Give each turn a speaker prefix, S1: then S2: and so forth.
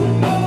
S1: Música